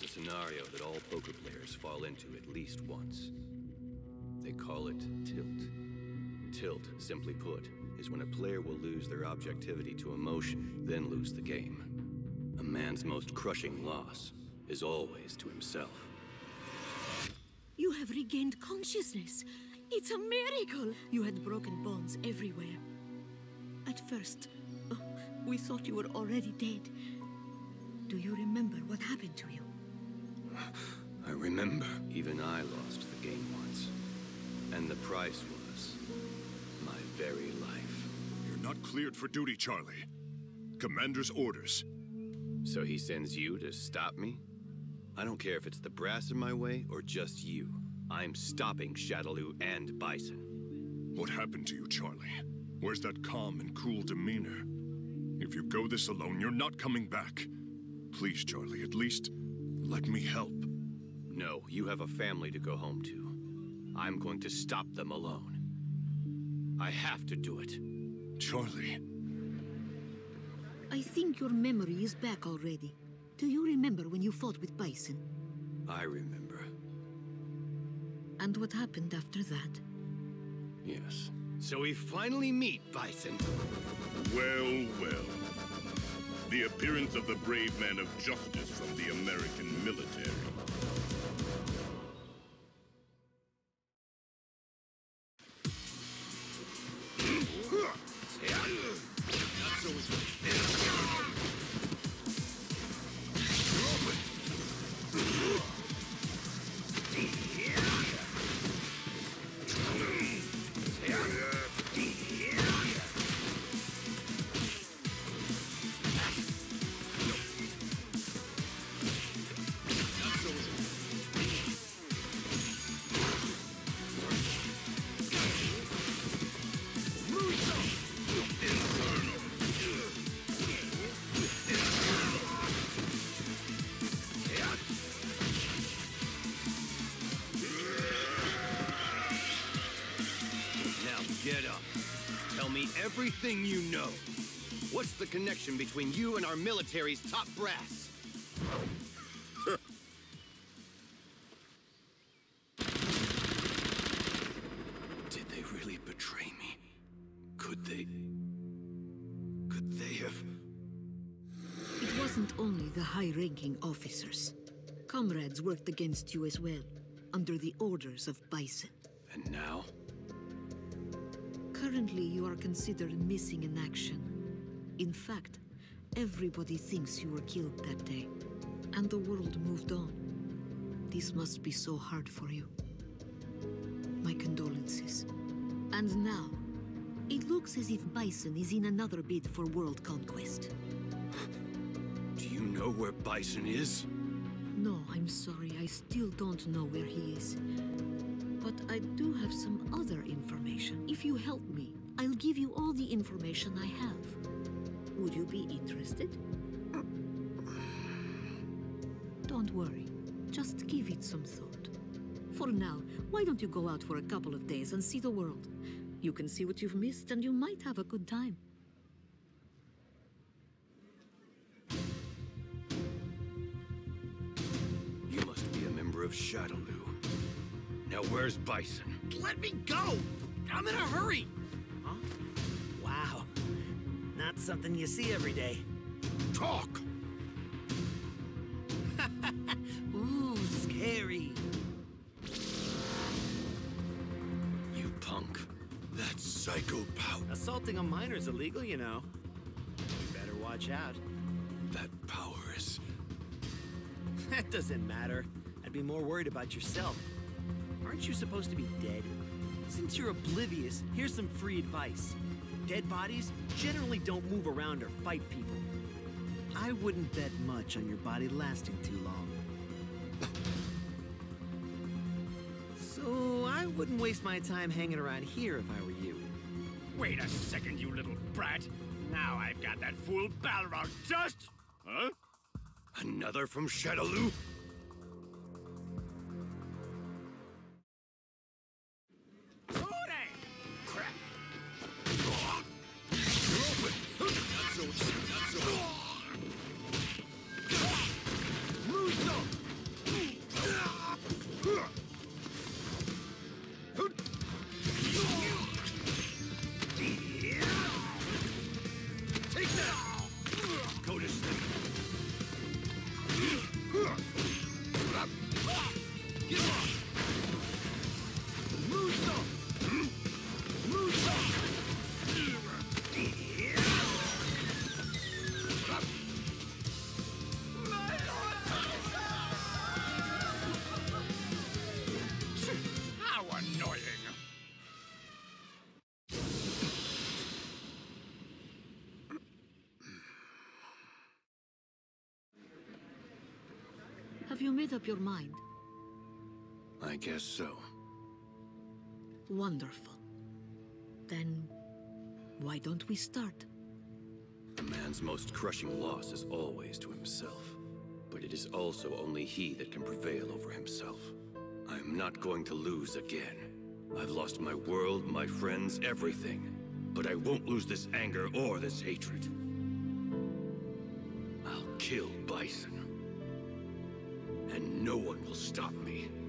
is a scenario that all poker players fall into at least once. They call it tilt. Tilt, simply put, is when a player will lose their objectivity to emotion, then lose the game. A man's most crushing loss is always to himself. You have regained consciousness. It's a miracle. You had broken bones everywhere. At first, oh, we thought you were already dead. Do you remember what happened to you? Remember. Even I lost the game once. And the price was my very life. You're not cleared for duty, Charlie. Commander's orders. So he sends you to stop me? I don't care if it's the brass in my way or just you. I'm stopping Shadaloo and Bison. What happened to you, Charlie? Where's that calm and cool demeanor? If you go this alone, you're not coming back. Please, Charlie, at least let me help. No, you have a family to go home to. I'm going to stop them alone. I have to do it. Charlie. I think your memory is back already. Do you remember when you fought with Bison? I remember. And what happened after that? Yes. So we finally meet, Bison. Well, well. The appearance of the brave man of justice from the American military. Get up. Tell me everything you know. What's the connection between you and our military's top brass? Did they really betray me? Could they... Could they have... It wasn't only the high-ranking officers. Comrades worked against you as well, under the orders of Bison. And now? Currently, you are considered missing in action. In fact, everybody thinks you were killed that day, and the world moved on. This must be so hard for you. My condolences. And now, it looks as if Bison is in another bid for world conquest. Do you know where Bison is? No, I'm sorry, I still don't know where he is. But I do have some other information. If you help me, I'll give you all the information I have. Would you be interested? Don't worry. Just give it some thought. For now, why don't you go out for a couple of days and see the world? You can see what you've missed and you might have a good time. You must be a member of Shadaloo. Now where's Bison? Let me go! I'm in a hurry! Huh? Wow. Not something you see every day. Talk! Ooh, scary. You punk. That psychopath. Assaulting a minor's illegal, you know. You better watch out. That power is... That doesn't matter. I'd be more worried about yourself. Aren't you supposed to be dead? Since you're oblivious, here's some free advice. Dead bodies generally don't move around or fight people. I wouldn't bet much on your body lasting too long. So I wouldn't waste my time hanging around here if I were you. Wait a second, you little brat. Now I've got that fool Balrog just... Huh? Another from Shadaloo? Have you made up your mind? I guess so. Wonderful. Then, why don't we start? A man's most crushing loss is always to himself. But it is also only he that can prevail over himself. I am not going to lose again. I've lost my world, my friends, everything. But I won't lose this anger or this hatred. I'll kill Bison stop me.